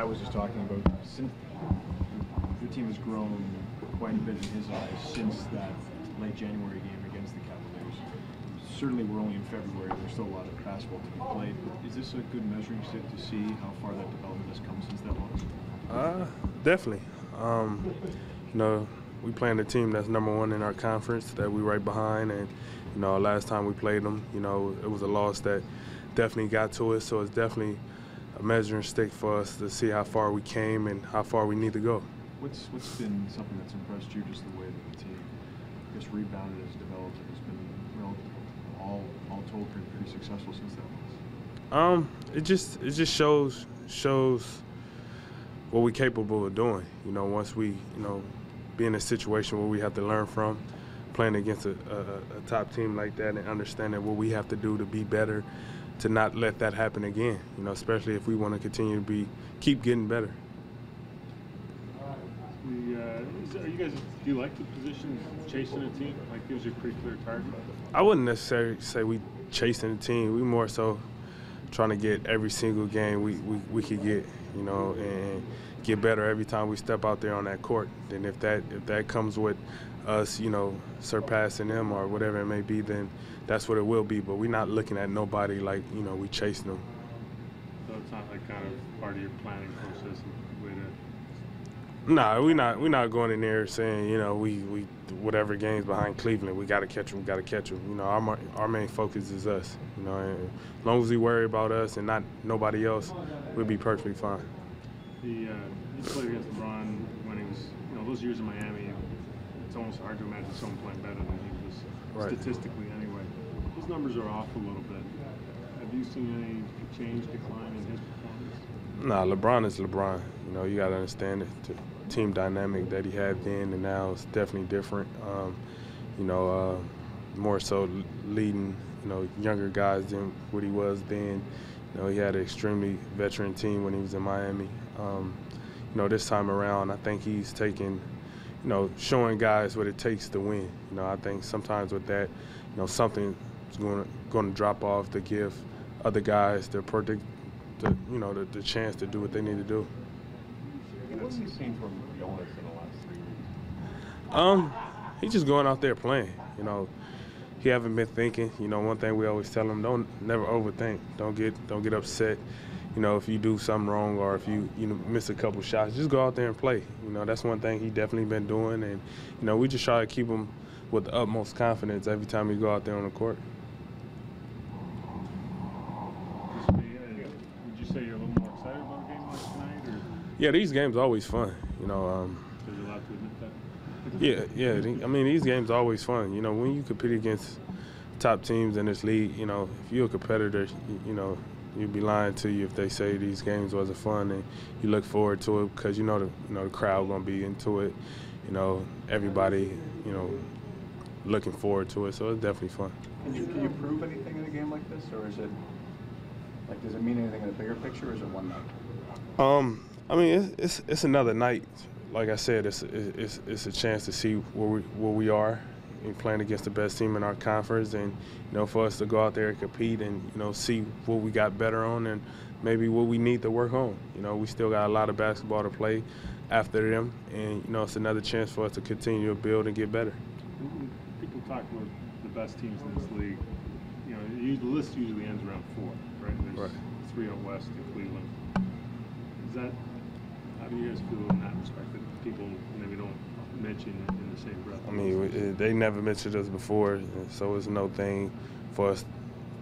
Ty was just talking about since your team has grown quite a bit in his eyes since that late January game against the Cavaliers. Certainly, we're only in February. There's still a lot of basketball to be played. Is this a good measuring stick to see how far that development has come since that loss? Uh, definitely. Um, you know, we playing a team that's number one in our conference that we right behind, and you know, last time we played them, you know, it was a loss that definitely got to us. So it's definitely a measuring stick for us to see how far we came and how far we need to go. What's what's been something that's impressed you, just the way that the team, guess, rebounded, has developed, and has been all all told pretty, pretty successful since that loss? Um, it just it just shows shows what we're capable of doing. You know, once we you know be in a situation where we have to learn from playing against a, a, a top team like that and understanding what we have to do to be better to not let that happen again. You know, especially if we want to continue to be keep getting better. The, uh, are you guys do you like the position chasing a team? Like gives you a pretty clear target. I wouldn't necessarily say we chasing a team. We more so trying to get every single game we, we, we could get. You know, and get better every time we step out there on that court. And if that if that comes with us, you know, surpassing them or whatever it may be, then that's what it will be. But we're not looking at nobody like you know we chasing them. So it's not like kind of part of your planning process. Nah, we not we not going in there saying you know we we whatever games behind Cleveland we got to catch them, we got to catch them. You know our our main focus is us. You know, and as long as we worry about us and not nobody else, we'll be perfectly fine. The uh, he played against LeBron when he was you know those years in Miami it's almost hard to imagine someone playing better than he was right. statistically anyway. His numbers are off a little bit. Have you seen any change, decline in his performance? Nah, LeBron is LeBron. You know, you got to understand it. The team dynamic that he had then and now is definitely different. Um, you know, uh, more so leading, you know, younger guys than what he was then. You know, he had an extremely veteran team when he was in Miami. Um, you know, this time around, I think he's taken – you know, showing guys what it takes to win. You know, I think sometimes with that, you know, something is going to, going to drop off to give other guys the predict, the, you know, the, the chance to do what they need to do. What have you seen from Jonas in the last three weeks? Um, he's just going out there playing. You know, he haven't been thinking. You know, one thing we always tell him: don't never overthink. Don't get don't get upset you know, if you do something wrong or if you, you know, miss a couple shots, just go out there and play. You know, that's one thing he definitely been doing. And, you know, we just try to keep him with the utmost confidence every time we go out there on the court. Would you say you're a little more excited about a game like tonight? Or? Yeah, these games are always fun. You know, um, so you're allowed to admit that? yeah, yeah. I mean, these games are always fun. You know, when you compete against top teams in this league, you know, if you're a competitor, you know, you'd be lying to you if they say these games wasn't fun and you look forward to it because you know the you know the crowd gonna be into it. You know everybody you know looking forward to it, so it's definitely fun. Can you can you prove anything in a game like this, or is it like does it mean anything in the bigger picture, or is it one night? Um, I mean it's it's, it's another night. Like I said, it's, it's it's a chance to see where we where we are and playing against the best team in our conference, and you know, for us to go out there and compete and you know see what we got better on and maybe what we need to work on. You know, we still got a lot of basketball to play after them, and you know, it's another chance for us to continue to build and get better. People talk about the best teams in this league. You know, the list usually ends around four, right? There's right. three out west in Cleveland. Is that how do you guys feel in that respect that people maybe don't mention in the same breath? I mean, they never mentioned us before, so it's no thing for us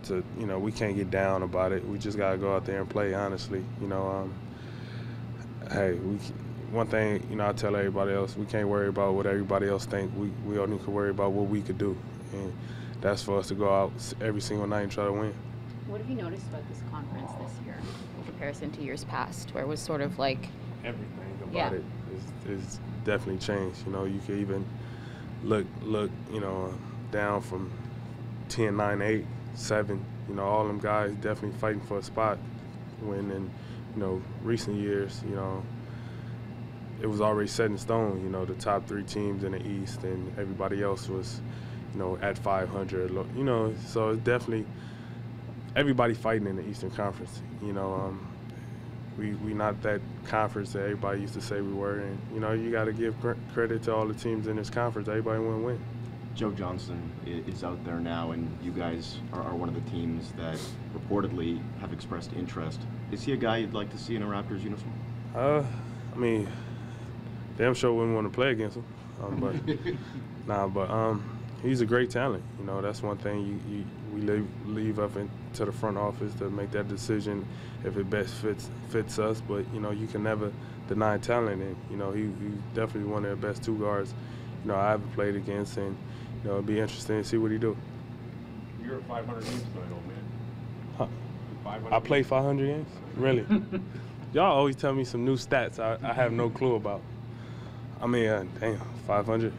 to, you know, we can't get down about it. We just got to go out there and play, honestly. You know, um, hey, we one thing, you know, I tell everybody else, we can't worry about what everybody else think. We we only can worry about what we could do, and that's for us to go out every single night and try to win. What have you noticed about this conference this year in comparison to years past, where it was sort of like everything about yeah. it is, is definitely changed. You know, you can even look look, you know, down from 10, 9, 8, 7. You know, all them guys definitely fighting for a spot. When in, you know, recent years, you know, it was already set in stone. You know, the top three teams in the East, and everybody else was, you know, at 500. You know, so it's definitely everybody fighting in the Eastern Conference. You know, um, we we not that conference that everybody used to say we were, and you know you got to give cr- credit to all the teams in this conference. Everybody want to win. Joe Johnson is out there now, and you guys are, are one of the teams that reportedly have expressed interest. Is he a guy you'd like to see in a Raptors uniform? Uh, I mean, damn sure wouldn't want to play against him, um, but nah, but um, he's a great talent. You know, that's one thing you, you we leave leave up into the front office to make that decision if it best fits fits us. But you know, you can never deny talent, and you know, he, he's definitely one of the best two guards. You know, I ever played against, and you know, it'd be interesting to see what he do. You're at 500 games tonight, old man. Huh. 500 I played 500 games. Really? Y'all always tell me some new stats I, I have no clue about. I mean, uh, damn, 500.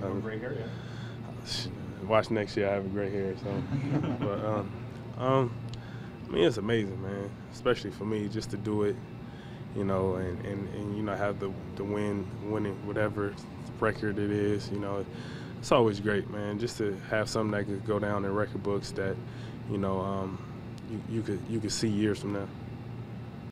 You Um, gray hair, yeah. Watch next year. I have a gray hair, so. but um, um, I mean, it's amazing, man. Especially for me, just to do it, you know, and, and, and you know have the the win, winning whatever record it is, you know, it's always great, man. Just to have something that could go down in record books that, you know, um, you, you could you could see years from now.